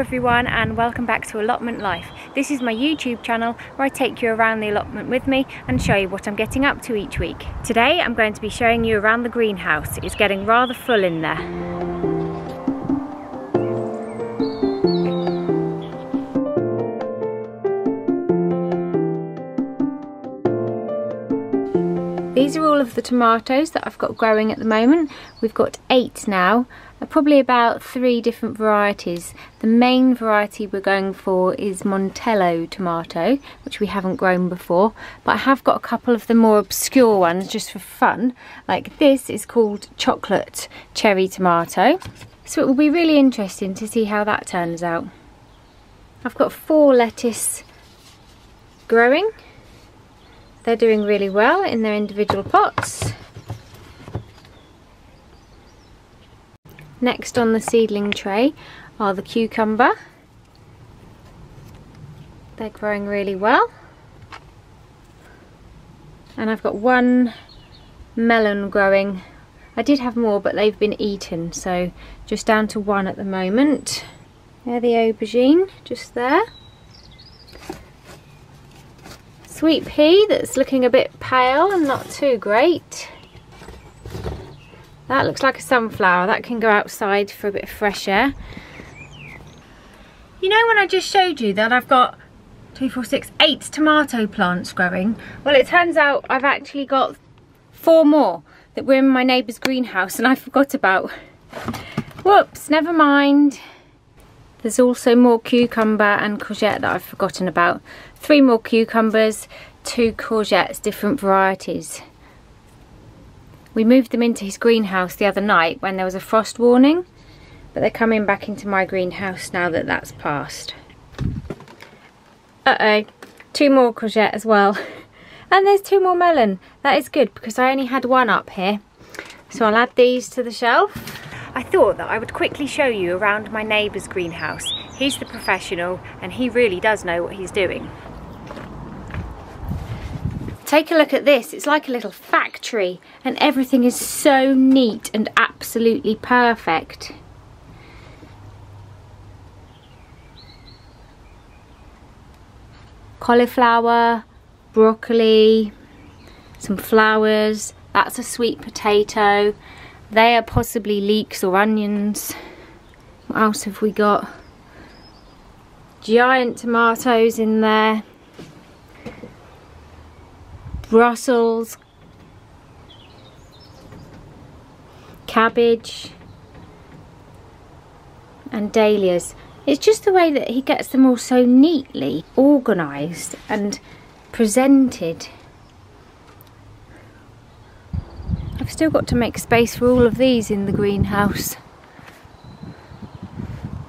everyone and welcome back to Allotment Life. This is my YouTube channel where I take you around the allotment with me and show you what I'm getting up to each week. Today I'm going to be showing you around the greenhouse. It's getting rather full in there. These are all of the tomatoes that I've got growing at the moment. We've got eight now probably about three different varieties. The main variety we're going for is Montello tomato, which we haven't grown before, but I have got a couple of the more obscure ones just for fun. Like this is called chocolate cherry tomato. So it will be really interesting to see how that turns out. I've got four lettuce growing. They're doing really well in their individual pots. Next on the seedling tray are the cucumber. They're growing really well. And I've got one melon growing. I did have more but they've been eaten so just down to one at the moment. There the aubergine just there. Sweet pea that's looking a bit pale and not too great. That looks like a sunflower. That can go outside for a bit of fresh air. You know when I just showed you that I've got two, four, six, eight tomato plants growing? Well, it turns out I've actually got four more that were in my neighbour's greenhouse and I forgot about. Whoops, never mind. There's also more cucumber and courgette that I've forgotten about. Three more cucumbers, two courgettes, different varieties. We moved them into his greenhouse the other night when there was a frost warning, but they're coming back into my greenhouse now that that's passed. Uh-oh, two more courgette as well. And there's two more melon. That is good because I only had one up here. So I'll add these to the shelf. I thought that I would quickly show you around my neighbour's greenhouse. He's the professional and he really does know what he's doing. Take a look at this, it's like a little factory and everything is so neat and absolutely perfect. Cauliflower, broccoli, some flowers, that's a sweet potato, they are possibly leeks or onions. What else have we got? Giant tomatoes in there. Brussels, cabbage and dahlias. It's just the way that he gets them all so neatly organised and presented. Still got to make space for all of these in the greenhouse.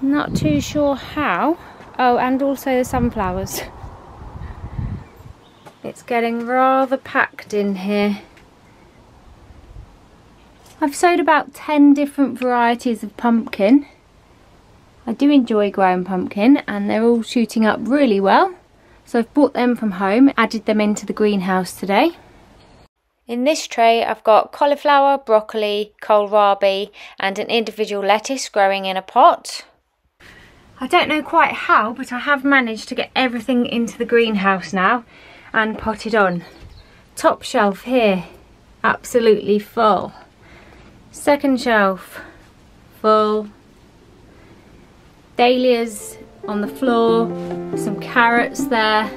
Not too sure how. Oh, and also the sunflowers. It's getting rather packed in here. I've sowed about 10 different varieties of pumpkin. I do enjoy growing pumpkin and they're all shooting up really well. So I've brought them from home, added them into the greenhouse today. In this tray I've got cauliflower, broccoli, kohlrabi and an individual lettuce growing in a pot. I don't know quite how but I have managed to get everything into the greenhouse now and potted on. Top shelf here, absolutely full. Second shelf, full. Dahlias on the floor, some carrots there.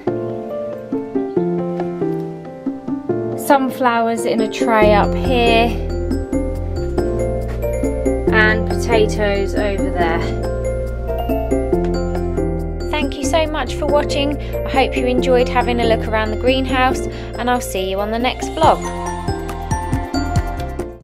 Sunflowers in a tray up here. And potatoes over there Thank you so much for watching. I hope you enjoyed having a look around the greenhouse and I'll see you on the next vlog.